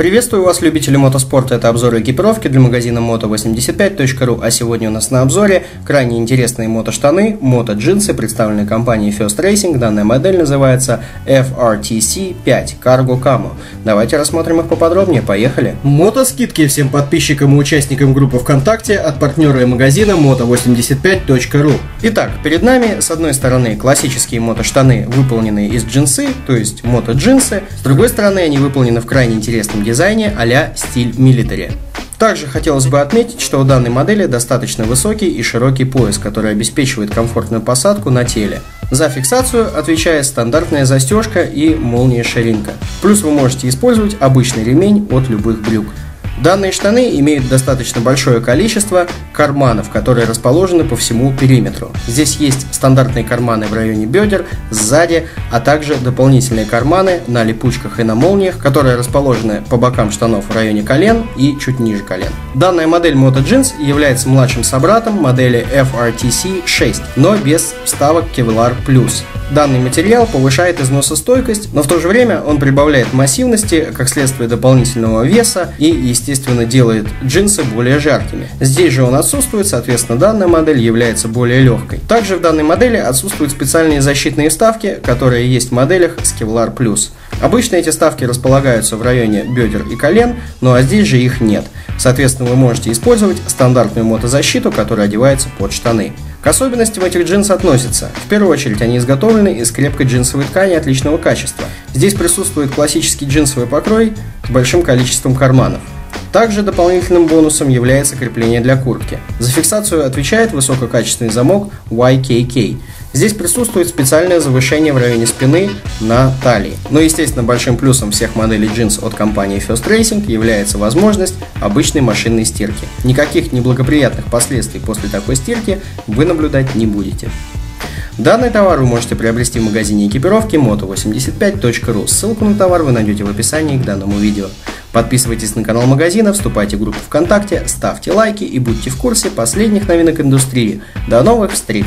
Приветствую вас, любители мотоспорта. Это обзор экипировки для магазина moto85.ru. А сегодня у нас на обзоре крайне интересные мотоштаны, мото-джинсы, представленные компанией First Racing. Данная модель называется FRTC 5 Cargo Camo. Давайте рассмотрим их поподробнее. Поехали. Мотоскидки всем подписчикам и участникам группы ВКонтакте от партнера и магазина moto85.ru. Итак, перед нами с одной стороны классические мотоштаны, выполненные из джинсы, то есть мото-джинсы. С другой стороны, они выполнены в крайне интересном дизайне а стиль милитари. Также хотелось бы отметить, что у данной модели достаточно высокий и широкий пояс, который обеспечивает комфортную посадку на теле. За фиксацию отвечает стандартная застежка и молния ширинка. Плюс вы можете использовать обычный ремень от любых брюк. Данные штаны имеют достаточно большое количество карманов, которые расположены по всему периметру. Здесь есть стандартные карманы в районе бедер, сзади, а также дополнительные карманы на липучках и на молниях, которые расположены по бокам штанов в районе колен и чуть ниже колен. Данная модель Moto Jeans является младшим собратом модели FRTC 6, но без вставок Kevlar Plus. Данный материал повышает износостойкость, но в то же время он прибавляет массивности, как следствие дополнительного веса и, естественно, делает джинсы более жаркими. Здесь же он отсутствует, соответственно, данная модель является более легкой. Также в данной модели отсутствуют специальные защитные вставки, которые есть в моделях с Kevlar Plus. Обычно эти вставки располагаются в районе бедер и колен, ну а здесь же их нет. Соответственно, вы можете использовать стандартную мотозащиту, которая одевается под штаны. К особенностям этих джинс относятся. В первую очередь они изготовлены из крепкой джинсовой ткани отличного качества. Здесь присутствует классический джинсовый покрой с большим количеством карманов. Также дополнительным бонусом является крепление для куртки. За фиксацию отвечает высококачественный замок YKK. Здесь присутствует специальное завышение в районе спины на талии. Но, естественно, большим плюсом всех моделей джинс от компании First Racing является возможность обычной машинной стирки. Никаких неблагоприятных последствий после такой стирки вы наблюдать не будете. Данный товар вы можете приобрести в магазине экипировки moto85.ru. Ссылку на товар вы найдете в описании к данному видео. Подписывайтесь на канал магазина, вступайте в группу ВКонтакте, ставьте лайки и будьте в курсе последних новинок индустрии. До новых встреч!